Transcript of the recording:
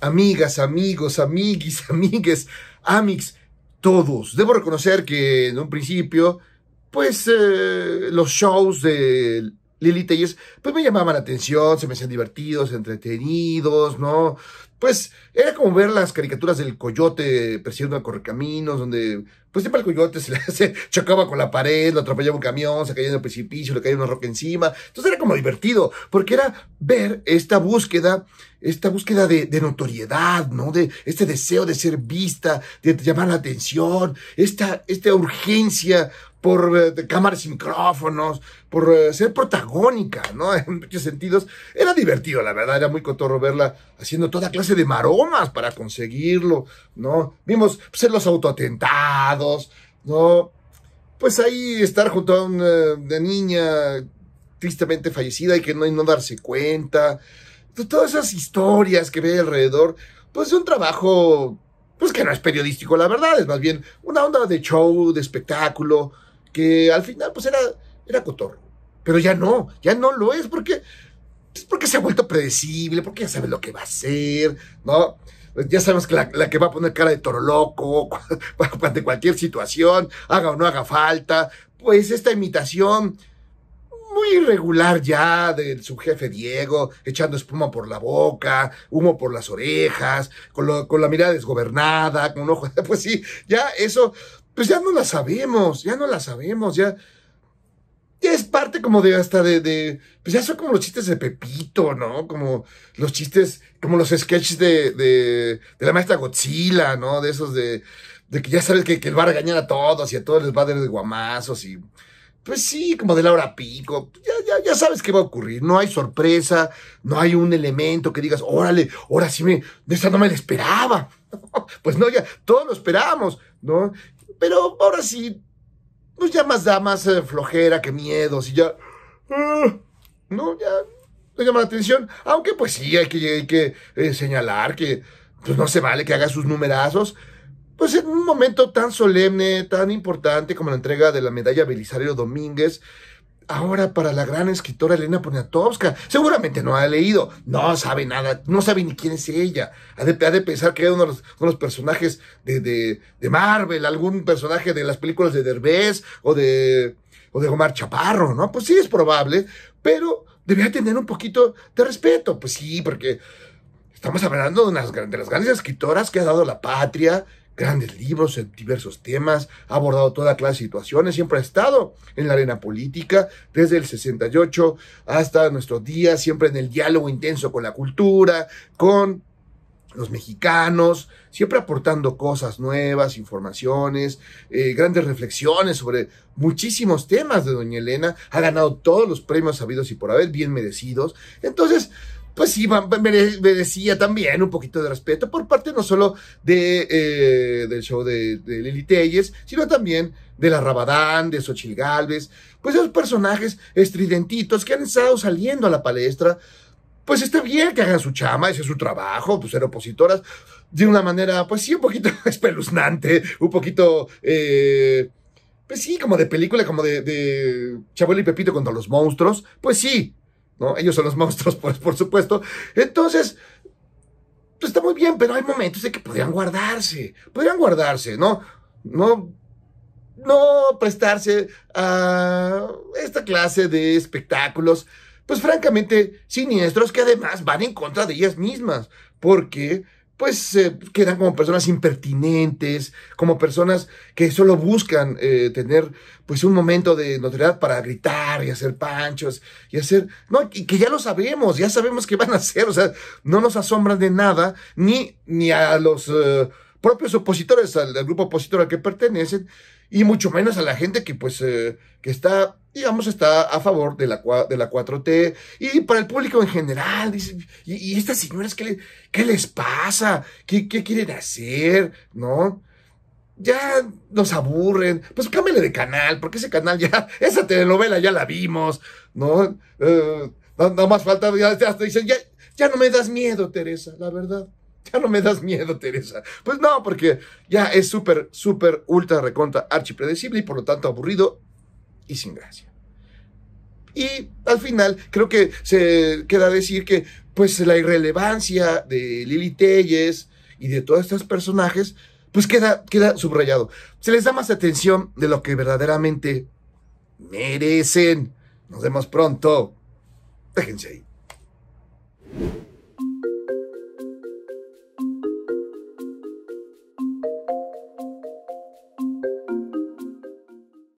amigas, amigos, amiguis, amigues, amix, todos. Debo reconocer que en un principio, pues eh, los shows de Lili Telles, pues me llamaban la atención, se me hacían divertidos, entretenidos, ¿no? Pues era como ver las caricaturas del coyote persiguiendo a correcaminos, donde pues siempre el coyote se, se chocaba con la pared, lo atropellaba un camión, se caía en el precipicio, le caía una roca encima. Entonces era como divertido, porque era ver esta búsqueda, esta búsqueda de, de notoriedad, ¿no? De este deseo de ser vista, de llamar la atención, esta, esta urgencia por eh, cámaras y micrófonos, por eh, ser protagónica, ¿no? En muchos sentidos. Era divertido, la verdad, era muy cotorro verla haciendo toda clase de maromas para conseguirlo, ¿no? Vimos pues, los autoatentados, ¿no? Pues ahí estar junto a una, niña tristemente fallecida y que no, no darse cuenta. Todas esas historias que ve alrededor, pues es un trabajo, pues que no es periodístico, la verdad, es más bien una onda de show, de espectáculo, que al final pues era, era cotorro. Pero ya no, ya no lo es porque, pues, porque se ha vuelto predecible, porque ya sabe lo que va a hacer, ¿no? Ya sabemos que la, la, que va a poner cara de toro loco ante cualquier situación, haga o no haga falta, pues esta imitación muy irregular ya del subjefe Diego, echando espuma por la boca, humo por las orejas, con, lo, con la mirada desgobernada, con un ojo, pues sí, ya eso pues ya no la sabemos, ya no la sabemos, ya, ya es parte como de hasta de, pues ya son como los chistes de Pepito, ¿no? Como los chistes, como los sketches de, de, la maestra Godzilla, ¿no? De esos de, de que ya sabes que, él va a regañar a todos y a todos les va a dar de guamazos y, pues sí, como de la hora pico, ya, ya, ya sabes qué va a ocurrir, no hay sorpresa, no hay un elemento que digas, órale, ahora sí me, de esta no me la esperaba. Pues no, ya, todos lo esperábamos, ¿no? Pero ahora sí, pues ya más da más eh, flojera que miedos y ya. Uh, no, ya no llama la atención. Aunque pues sí, hay que, hay que eh, señalar que pues no se vale que haga sus numerazos. Pues en un momento tan solemne, tan importante como la entrega de la medalla Belisario Domínguez, ahora para la gran escritora Elena Poniatowska. Seguramente no ha leído, no sabe nada, no sabe ni quién es ella. Ha de, pensar que es uno de los, personajes de, de, de, Marvel, algún personaje de las películas de Derbez o de, o de Omar Chaparro, ¿no? Pues sí es probable, pero debería tener un poquito de respeto. Pues sí, porque estamos hablando de, unas, de las grandes escritoras que ha dado la patria, grandes libros en diversos temas, ha abordado toda clase de situaciones, siempre ha estado en la arena política, desde el 68 hasta nuestros días, siempre en el diálogo intenso con la cultura, con los mexicanos, siempre aportando cosas nuevas, informaciones, eh, grandes reflexiones sobre muchísimos temas de Doña Elena, ha ganado todos los premios sabidos y por haber bien merecidos. Entonces, pues sí, merecía también un poquito de respeto por parte no solo de, eh, del show de, de Lili Telles, sino también de la Rabadán, de Xochil Galvez, pues esos personajes estridentitos que han estado saliendo a la palestra, pues está bien que hagan su chama, ese es su trabajo, pues ser opositoras, de una manera, pues sí, un poquito espeluznante, un poquito... Eh, pues sí, como de película, como de, de Chabuelo y Pepito contra los monstruos, pues sí, ¿no? Ellos son los monstruos, pues, por supuesto. Entonces, pues está muy bien, pero hay momentos de que podrían guardarse, podrían guardarse, ¿no? No, no prestarse a esta clase de espectáculos, pues francamente siniestros que además van en contra de ellas mismas, porque pues eh, quedan como personas impertinentes, como personas que solo buscan eh, tener pues un momento de notoriedad para gritar y hacer panchos y hacer, no, y que ya lo sabemos, ya sabemos qué van a hacer, o sea, no nos asombran de nada, ni, ni a los uh, propios opositores, al, al, grupo opositor al que pertenecen, y mucho menos a la gente que pues, uh, que está digamos, está a favor de la, de la 4T y para el público en general. Dice, ¿y, estas señoras qué, qué les pasa? ¿Qué, ¿Qué, quieren hacer? ¿No? Ya nos aburren. Pues cámbiale de canal, porque ese canal ya, esa telenovela ya la vimos, ¿no? No, no, más falta, ya, ya dicen, ya, ya no me das miedo, Teresa, la verdad. Ya no me das miedo, Teresa. Pues no, porque ya es súper, súper, ultra recontra, archipredecible y por lo tanto aburrido y sin gracia. Y al final creo que se queda decir que pues la irrelevancia de Lili Telles y de todos estos personajes, pues queda, queda subrayado. Se les da más atención de lo que verdaderamente merecen. Nos vemos pronto. Déjense ahí.